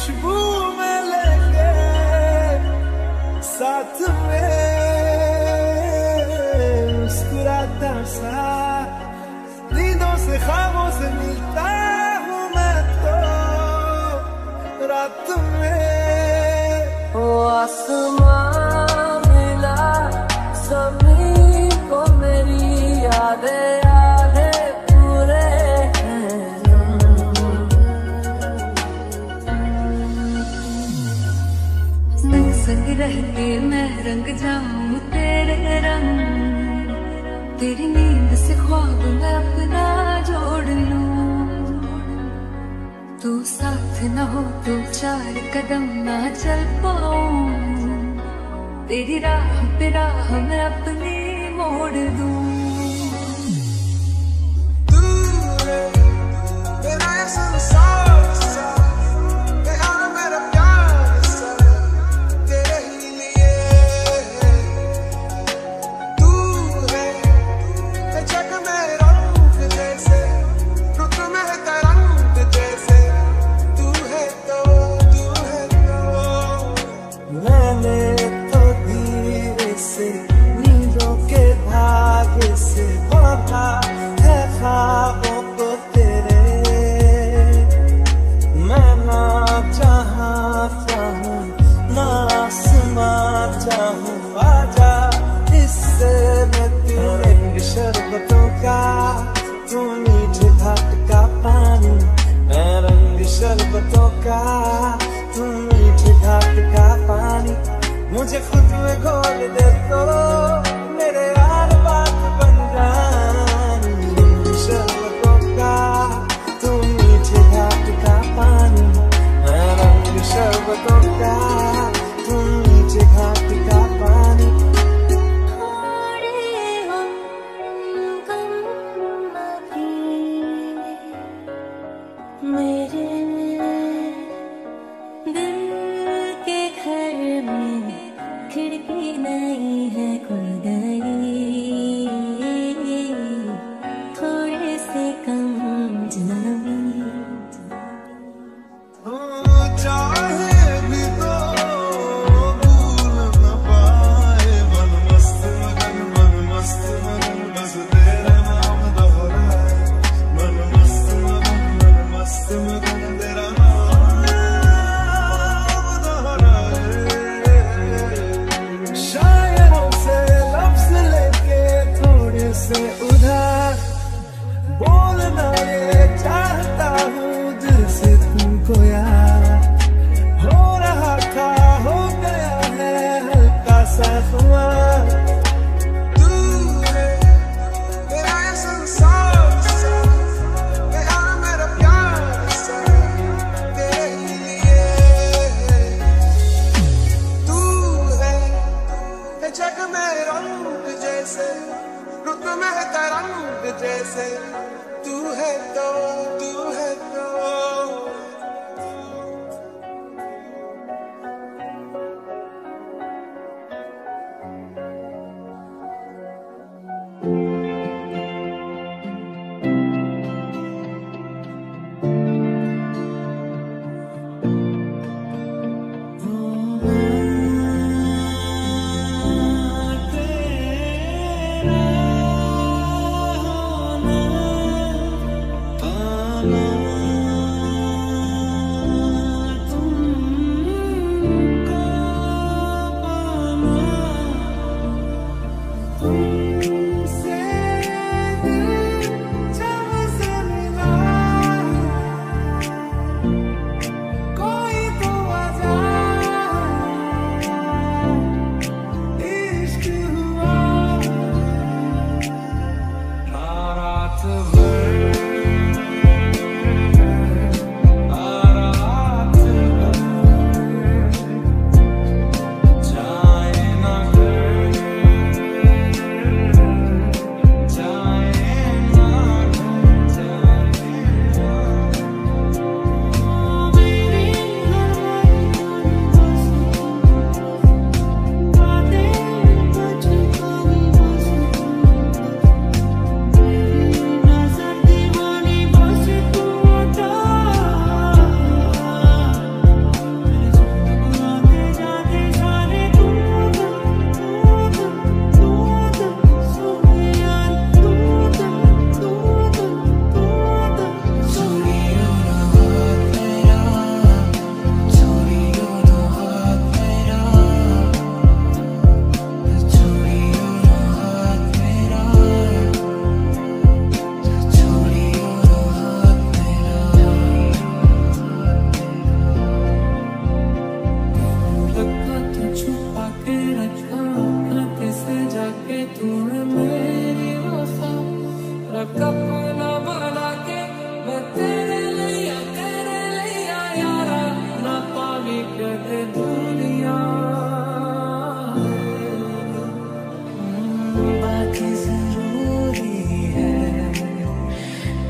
खुशबू में लेंगे साथ में। मुस्कुराता सा, नींदों से खाबों से मिलता हूँ मैं तो रात में। मिला, सभी को मेरी यादें। रहते मैं रंग जाऊँ तेरे रंग। तेरी नींद से ख्वाब मैं अपना जोड़ लूँ। तू साथ न हो तो चार कदम ना चल पाऊँ। तेरी राह पे राह मैं अपनी मोड़ दूँ। मोहब्बतों का तुम मीठे घाट पानी मेरे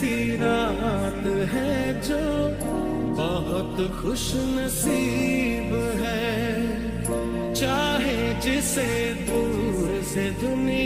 ऐसी रात है जो बहुत खुश नसीब है। चाहे जिसे दूर से दुनिया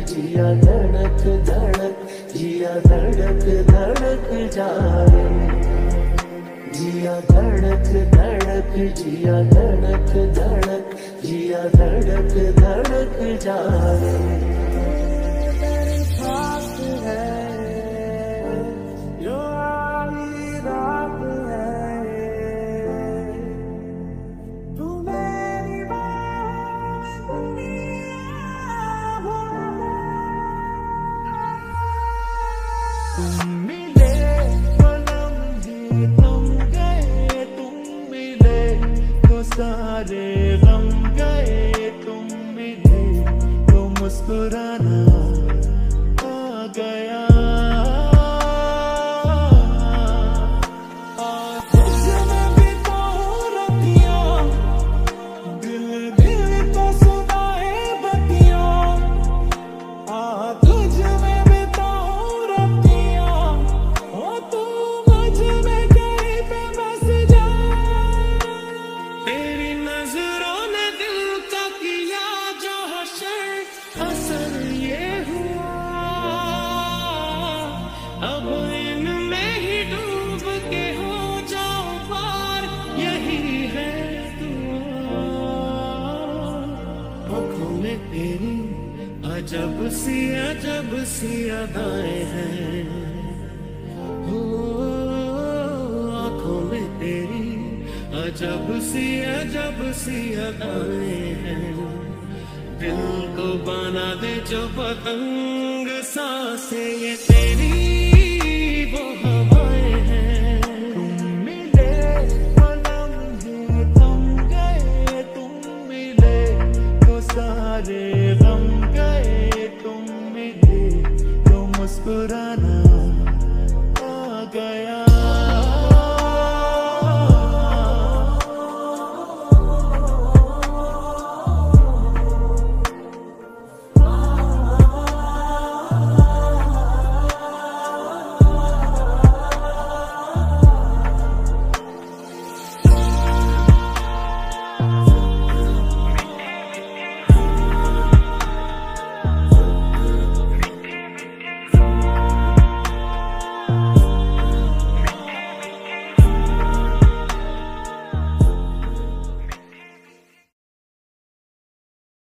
जिया धड़क धड़क, जिया धड़क धड़क जाए। जिया धड़क धड़क, जिया धड़क धड़क, जिया धड़क धड़क जाए। सी अजब सी अदाएँ हैं। हो, आँखों में तेरी अजब सी अजब सी अदाएँ हैं। दिल को बना दे जो पतंग, सांसे ये तेरी।